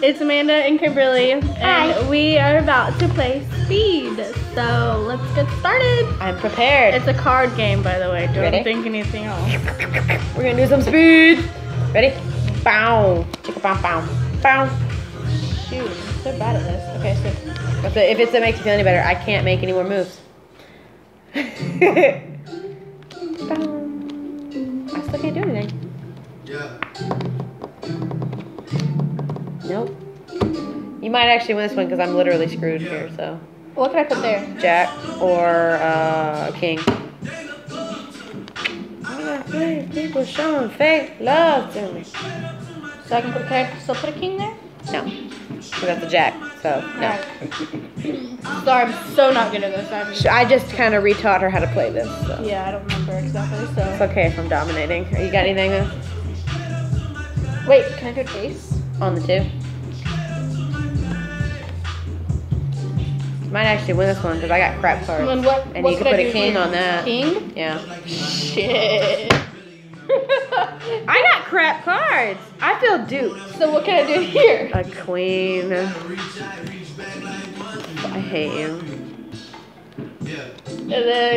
It's Amanda and Kimberly, and Hi. we are about to play Speed. So let's get started. I'm prepared. It's a card game, by the way. Don't Ready? think anything else. We're gonna do some speed. Ready? Bow. Chicka bow bow. Bow. Shoot, I'm so bad at this. Okay, so if it, if it's, it makes you feel any better, I can't make any more moves. Bow. I still can't do anything. Nope. You might actually win this one because I'm literally screwed here, so. What can I put there? Jack or uh, King. People showing fake love to me. So I can put. Can I still put a king there? No. So that's a Jack, so no. Alright. Sorry, I'm so not good at this. I'm, I just kind of retaught her how to play this, so. yeah, I don't remember exactly. so. It's okay if I'm dominating. Are you got anything wait, can I do an ace? On the two? Might actually win this one because I got crap cards. And what? And what you can put a king on that. King? Yeah. Shit. I got crap cards. I feel duped. so what can I do here? A queen. I hate you.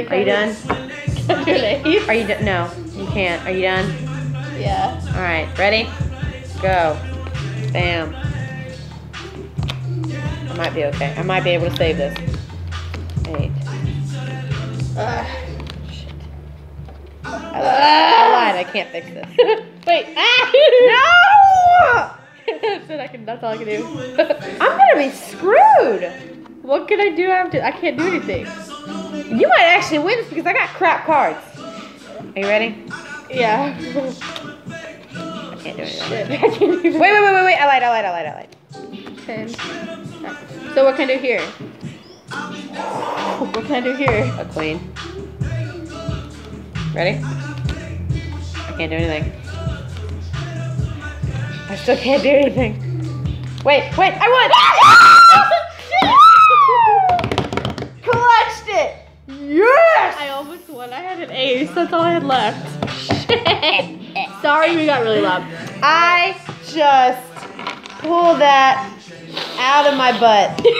Are you done? Can I do an ace? Are you done? No, you can't. Are you done? Yeah. All right, ready? Go. Bam. I might be okay. I might be able to save this. Eight. Uh, Shit. I lied. I lied. I can't fix this. wait. Ah! No! that's it. I can. That's all I can do. I'm gonna be screwed. what can I do after? I can't do anything. You might actually win this because I got crap cards. Are you ready? Yeah. Can't do anything. I can't even. Wait, wait, wait, wait, wait. I lied. I lied. I lied. I lied. Ten. So what can I do here? What can I do here? A queen. Ready? I can't do anything. I still can't do anything. Wait, wait, I won! Clutched it! Yes! I almost won. I had an ace. That's all I had left. Shit. Sorry, we got really loud. I just pulled that out of my butt.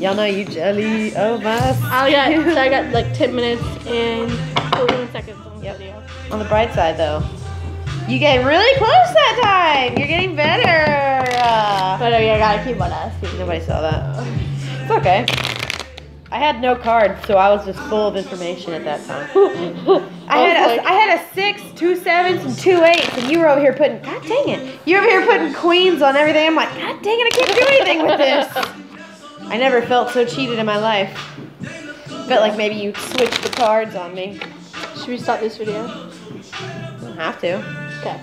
Y'all know you jelly of us. I got. So I got like ten minutes and forty-one seconds on the Yep. video. On the bright side, though, you get really close that time. You're getting better. Uh, But yeah, I gotta keep on asking. nobody saw that. It's okay. I had no cards, so I was just full of information at that time. I had was a, like- I had a six, two sevens, and two eights, and you were over here putting. God dang it! You were over here putting queens on everything. I'm like, God dang it! I can't do anything with this. I never felt so cheated in my life. Felt like maybe you switched the cards on me. Should we stop this video? Don't have to. Okay.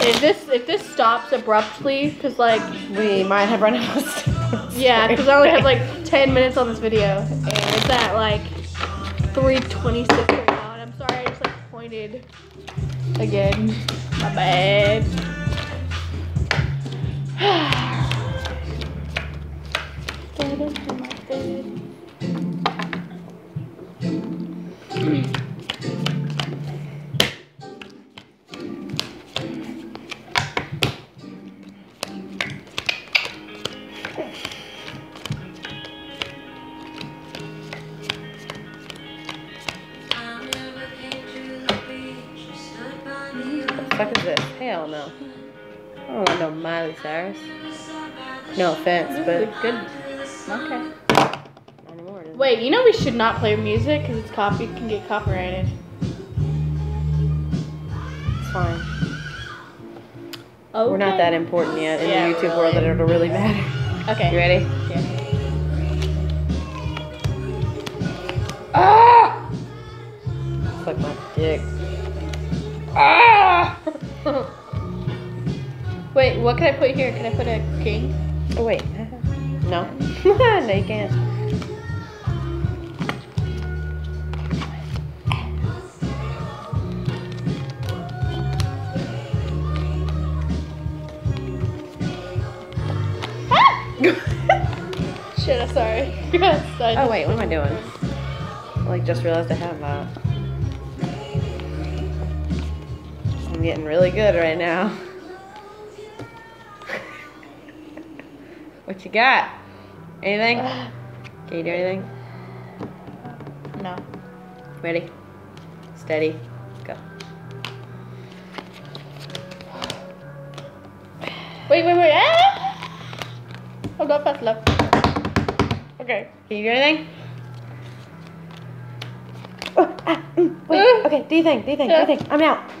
If this if this stops abruptly, cause like We might have run out of stuff. Yeah, cause I only have like ten minutes on this video, and it's at like three twenty six right now, and I'm sorry I just like pointed again. My bad. Get into my bed. Mm. Fuck is this? Hell no. I don't want no Miley Cyrus. No offense, Good. but good. Okay. anymore. Wait, you know we should not play music because it's copy can get copyrighted. It's fine. Okay. We're not that important yet in Yeah, the YouTube world that it'll really matter. Okay. You ready? Yeah. Ah! Suck my dick. Ah! Wait, what can I put here? Can I put a king? Oh wait. No. no, you can't. Shit, I'm sorry. Oh wait, what am I doing? I like just realized I have that. I'm getting really good right now. what you got? Anything? Can you do anything? No. Ready? Steady. Go. Wait, wait, wait. Ah! Oh, go fast left. Okay. Can you do anything? Oh, ah, mm, wait. Uh. Okay. Do you think? Do you think? Do you think? I'm out.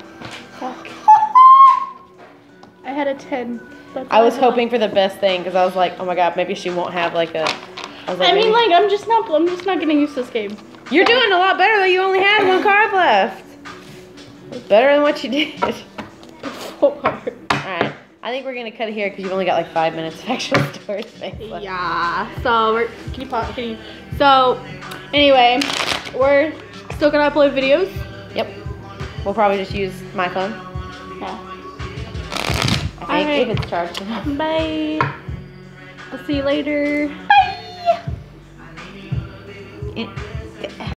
I had a 10. That's I was got. hoping for the best thing because I was like, oh my god, maybe she won't have like a. I, was I mean, maybe- like, I'm just not. I'm just not getting used to this game. You're doing a lot better though. You only had one card left. Better than what you did. So hard. Alright. I think we're gonna cut it here because you've only got like five minutes of actual story space. Yeah. So we're can you pause? Can you? So anyway, we're still gonna upload videos. Yep. We'll probably just use my phone. Yeah. I think Alright. if it's charged. Bye. I'll see you later. Bye. It-